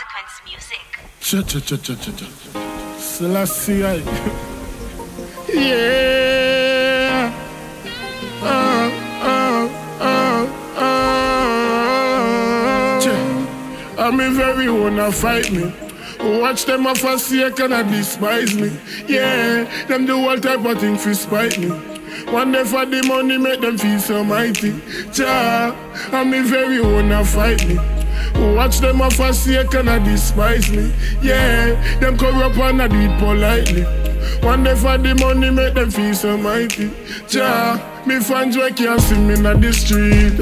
Konsequence Muzik. Cha cha cha cha cha cha. Selassie. I. yeah. Uh, uh, uh. Che. I'm a very wanna fight me. Watch them a forsake and a despise me. Yeah, them do all type of thing for spite me. One day for the money make them feel so mighty. Cha, I'm a very wanna fight me. Oh, watch them a forsake and despise me. Yeah, them corrupt and a do it politely. One day for the money make them feel so mighty. Ja, me fans where can't see me in the street.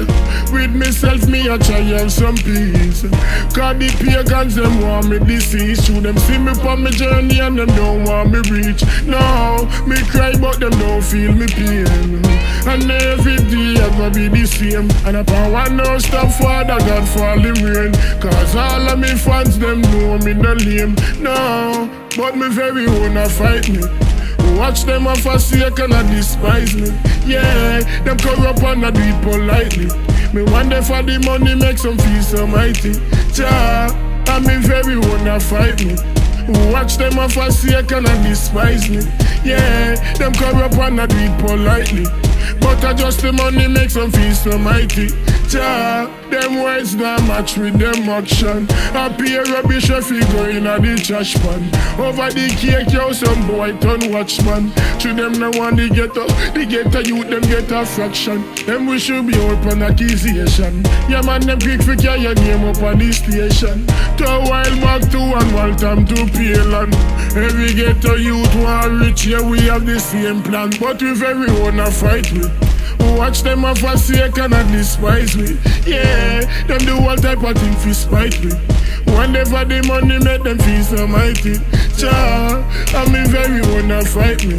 With myself, me a try have some peace. Cause the pagans them want me deceased. Should them see me on my journey and them don't want me reach. No, me cry but them don't feel me pain. And every day I go be the same. And I power no stop Father God fall in rain. Cause all of me fans them know me no lame. No, but me very wanna fight me. Watch them a forsake and a despise me. Yeah, them corrupt and a do it politely. Me wonder for the money make some feel so mighty. Ja, and me very wanna fight me. Watch them a forsake and a despise me. Yeah, them corrupt and a do it politely. But I just the money makes them feel so mighty. Ja, them words not match with them action. I pay rubbish if you go in a the trash pan. Over the cake, yo, some boy turn watchman. To them, no one they get up, they get a youth, them get a fraction. Them we should be open accusation. Yeah, man, them quick for carry your name up on the station. To a while back to one, while time to and every get a youth want rich, yeah, we have the same plan. But we very wanna fight with. Watch them a forsake and a despise me. Yeah, them do all type of thing fi spite me. Whenever the money make them feel so mighty. Cha, I mean very wanna fight me.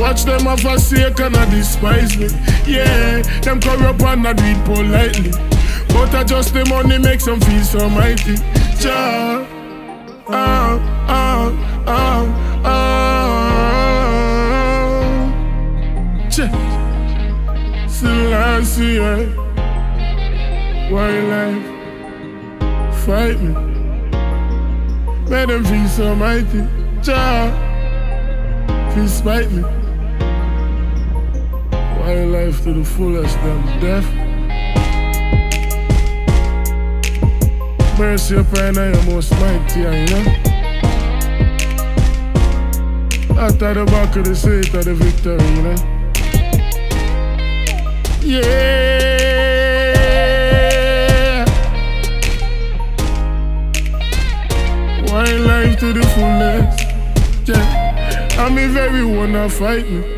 Watch them a forsake and a despise me. Yeah, them corrupt and a do it politely. But I just the money makes them feel so mighty. Cha, Selassie, wildlife, fight me. Make them feel so mighty, ja, feel spite me. Wildlife to the fullest, them deaf. Mercy upon I am most mighty, you know. After the back of the seat of the victory, you know. To the fullest. Yeah. I'm a very wanna fight me.